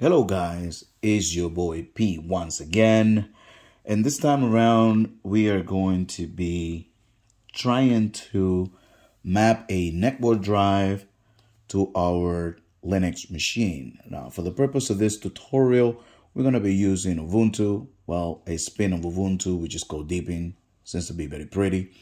Hello guys, it's your boy P once again. And this time around, we are going to be trying to map a network drive to our Linux machine. Now, for the purpose of this tutorial, we're going to be using Ubuntu, well, a spin of Ubuntu, which is called Deepin, seems to be very pretty.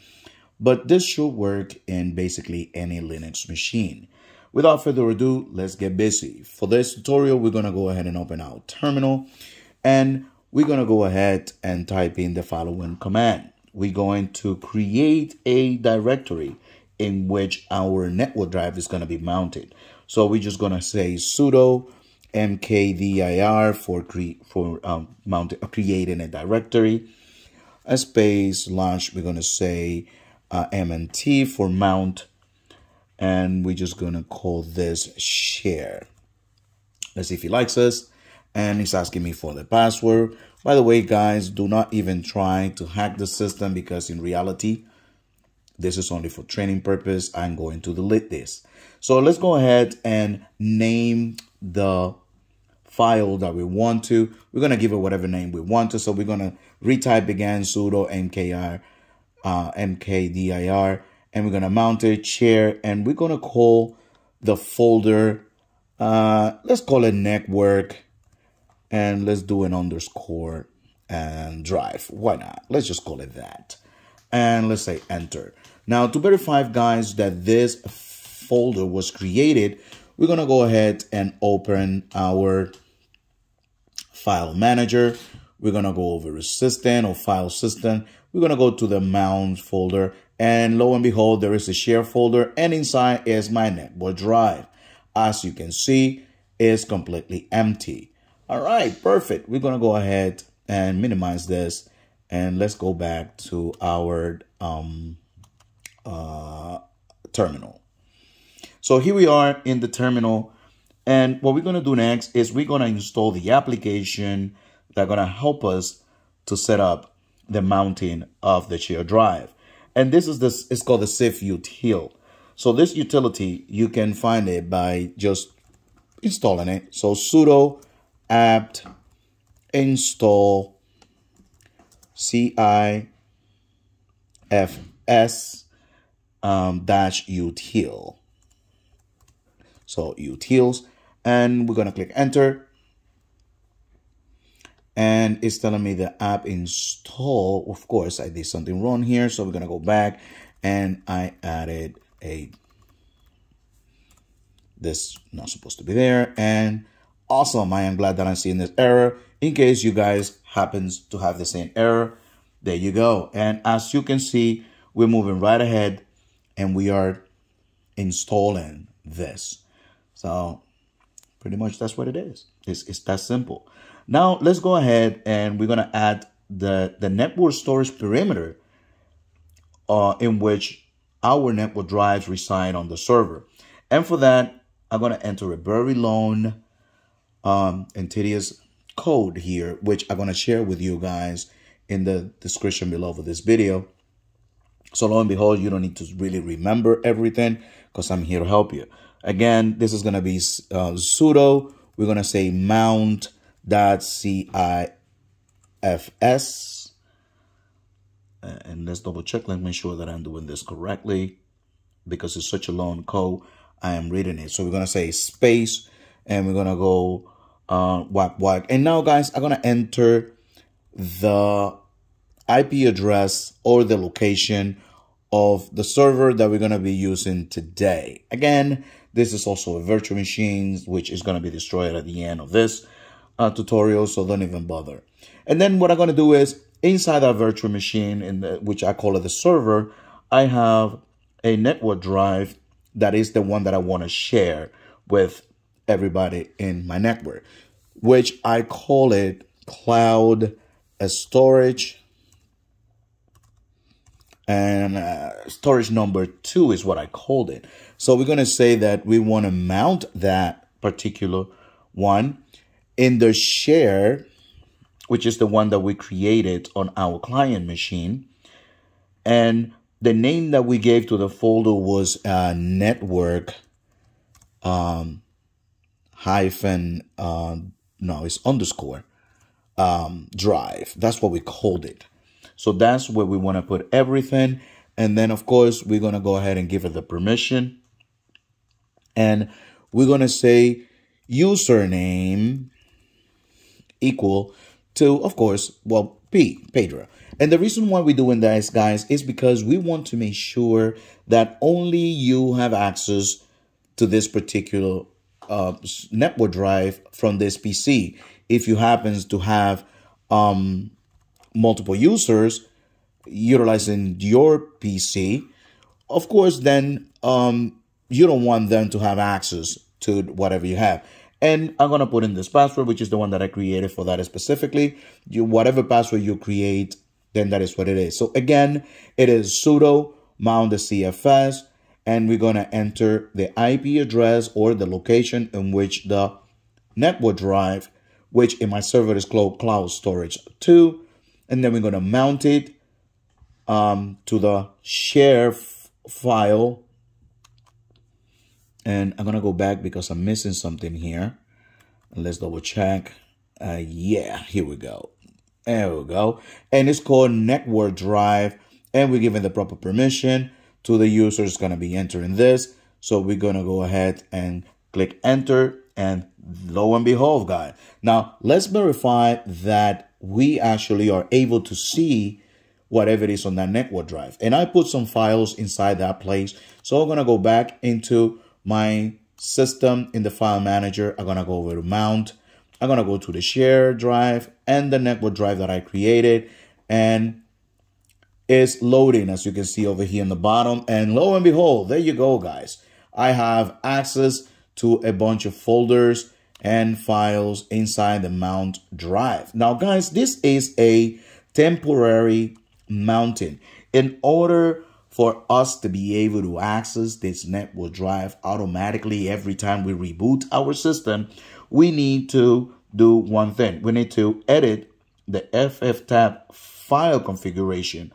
But this should work in basically any Linux machine. Without further ado, let's get busy. For this tutorial, we're going to go ahead and open our terminal and we're going to go ahead and type in the following command. We're going to create a directory in which our network drive is going to be mounted. So we're just going to say sudo mkdir for cre for um, mount creating a directory. A space launch. We're going to say uh, mnt for mount and we're just gonna call this share. Let's see if he likes us. And he's asking me for the password. By the way, guys, do not even try to hack the system because in reality, this is only for training purpose. I'm going to delete this. So let's go ahead and name the file that we want to. We're going to give it whatever name we want to. So we're going to retype again sudo mkr, uh, mkdir and we're going to mount a chair and we're going to call the folder, uh, let's call it network, and let's do an underscore and drive. Why not? Let's just call it that. And let's say enter. Now, to verify, guys, that this folder was created, we're going to go ahead and open our file manager. We're going to go over system or file system. We're going to go to the mount folder and lo and behold, there is a share folder and inside is my network drive. As you can see, it's completely empty. All right, perfect. We're going to go ahead and minimize this and let's go back to our um, uh, terminal. So here we are in the terminal. And what we're going to do next is we're going to install the application that's going to help us to set up the mounting of the share drive. And this is this, it's called the CIFS Util. So this utility, you can find it by just installing it. So sudo apt install cifs um, dash util. So utils, and we're gonna click enter and it's telling me the app install. Of course, I did something wrong here, so we're gonna go back and I added a this not supposed to be there and awesome. I am glad that I'm seeing this error. In case you guys happens to have the same error, there you go. And as you can see, we're moving right ahead and we are installing this. So pretty much that's what it is. It's, it's that simple. Now let's go ahead and we're going to add the, the network storage perimeter uh, in which our network drives reside on the server. And for that, I'm going to enter a very long um, and tedious code here, which I'm going to share with you guys in the description below for this video. So lo and behold, you don't need to really remember everything because I'm here to help you. Again, this is going to be uh, sudo. We're going to say mount dot CIFS. And let's double check. Let me make sure that I'm doing this correctly because it's such a long code. I am reading it. So we're going to say space and we're going to go uh, whack whack. And now, guys, I'm going to enter the IP address or the location of the server that we're going to be using today. Again, this is also a virtual machine, which is going to be destroyed at the end of this uh, tutorial, so don't even bother. And then what I'm going to do is inside that virtual machine, in the, which I call it the server, I have a network drive that is the one that I want to share with everybody in my network, which I call it cloud storage. And uh, storage number two is what I called it. So we're going to say that we want to mount that particular one in the share, which is the one that we created on our client machine. And the name that we gave to the folder was uh, network um, hyphen uh, no, it's underscore um, drive. That's what we called it. So that's where we want to put everything. And then, of course, we're going to go ahead and give it the permission. And we're going to say username equal to, of course, well, P, Pedro. And the reason why we're doing this, guys, is because we want to make sure that only you have access to this particular uh, network drive from this PC. If you happens to have um, multiple users utilizing your PC, of course, then um, you don't want them to have access to whatever you have. And I'm going to put in this password, which is the one that I created for that specifically. You, whatever password you create, then that is what it is. So again, it is sudo mount the CFS, and we're going to enter the IP address or the location in which the network drive, which in my server is called cloud storage 2. And then we're going to mount it um, to the share file and I'm gonna go back because I'm missing something here. Let's double check. Uh, yeah, here we go. There we go. And it's called network drive. And we're giving the proper permission to the user is gonna be entering this. So we're gonna go ahead and click enter and lo and behold, guys. Now let's verify that we actually are able to see whatever it is on that network drive. And I put some files inside that place. So I'm gonna go back into my system in the file manager. I'm going to go over to mount. I'm going to go to the share drive and the network drive that I created. And it's loading, as you can see over here in the bottom. And lo and behold, there you go, guys. I have access to a bunch of folders and files inside the mount drive. Now, guys, this is a temporary mounting. In order for us to be able to access this network drive automatically every time we reboot our system, we need to do one thing. We need to edit the fstab file configuration.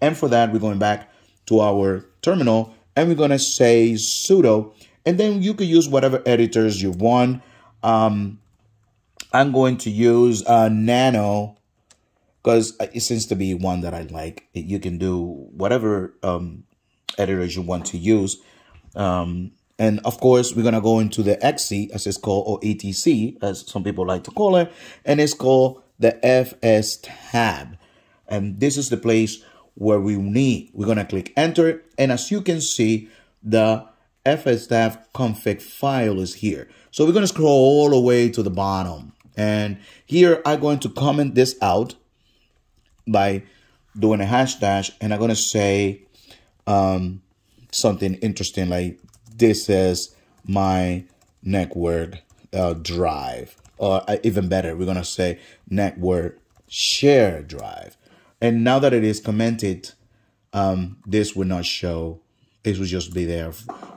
And for that, we're going back to our terminal and we're going to say sudo. And then you can use whatever editors you want. Um, I'm going to use uh, Nano because it seems to be one that I like. You can do whatever um, editors you want to use. Um, and of course, we're going to go into the XC, as it's called, or ETC, as some people like to call it. And it's called the FS tab. And this is the place where we need. We're going to click enter. And as you can see, the FS tab config file is here. So we're going to scroll all the way to the bottom. And here I'm going to comment this out by doing a hashtag and I'm going to say um, something interesting like this is my network uh, drive or uh, even better we're going to say network share drive. And now that it is commented um, this will not show this will just be there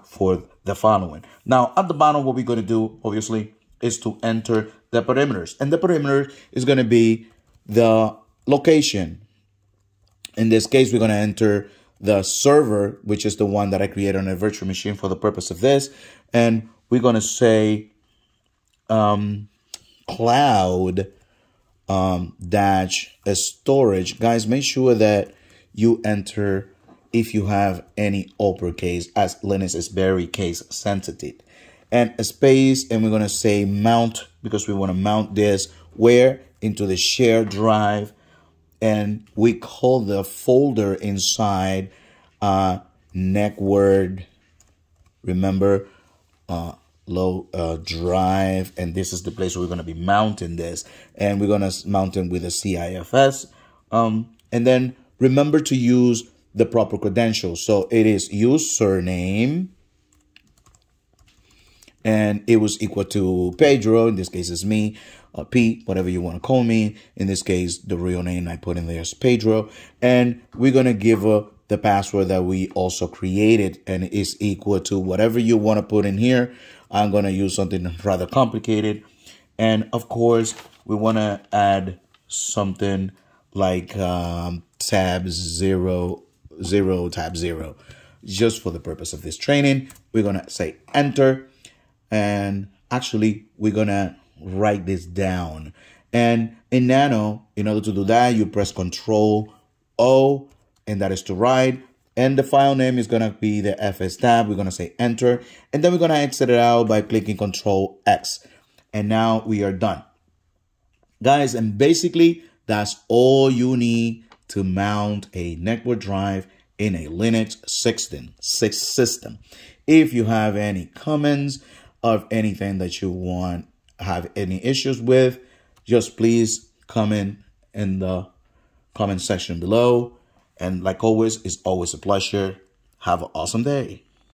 for the following. Now at the bottom what we're going to do obviously is to enter the parameters and the parameter is going to be the location. In this case, we're going to enter the server, which is the one that I created on a virtual machine for the purpose of this. And we're going to say um, cloud um, dash storage. Guys, make sure that you enter if you have any uppercase as Linux is very case sensitive. And a space, and we're going to say mount because we want to mount this where into the shared drive and we call the folder inside uh. Remember, uh, low uh, drive, and this is the place where we're going to be mounting this, and we're going to mount it with a CIFS. Um, and then remember to use the proper credentials. So it is username, and it was equal to Pedro. In this case, it's me uh, Pete, whatever you want to call me. In this case, the real name I put in there is Pedro. And we're going to give the password that we also created and is equal to whatever you want to put in here. I'm going to use something rather complicated. And of course, we want to add something like um, tab zero, zero, tab zero. Just for the purpose of this training, we're going to say enter. And actually, we're going to write this down. And in Nano, in order to do that, you press Control O, and that is to write. And the file name is going to be the FS tab. We're going to say enter. And then we're going to exit it out by clicking Control X. And now we are done. Guys, and basically, that's all you need to mount a network drive in a Linux 16 system. If you have any comments of anything that you want, have any issues with, just please comment in the comment section below. And like always, it's always a pleasure. Have an awesome day.